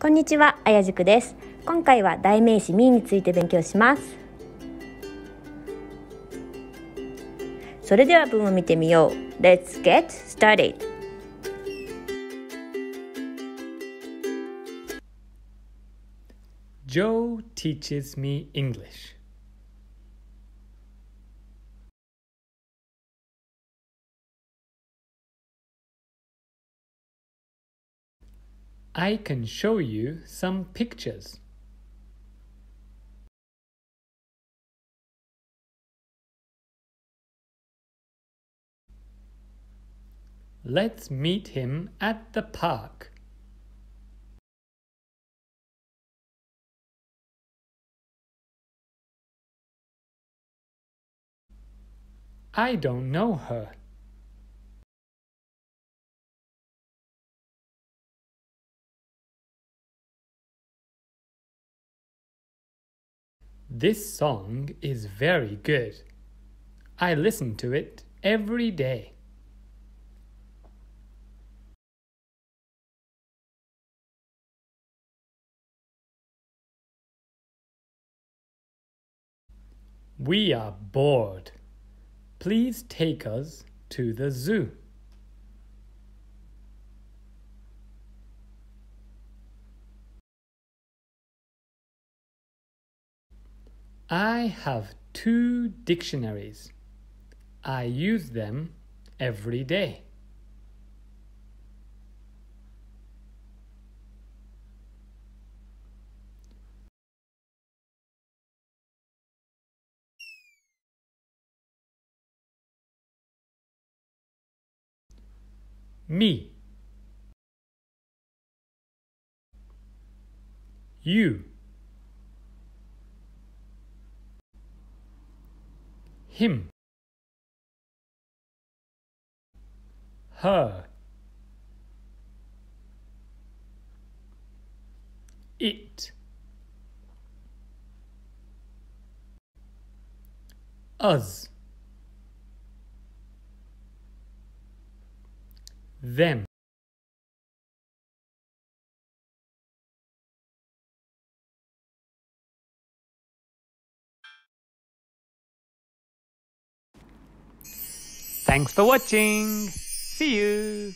こんにちは、あやじくです。今回は代名詞 me について勉強します。それでは文を見てみよう。Let's get started! Joe teaches me English. I can show you some pictures. Let's meet him at the park. I don't know her. This song is very good. I listen to it every day. We are bored. Please take us to the zoo. I have two dictionaries. I use them every day. Me. You. Him. Her. It. Us. them Thanks for watching. See you.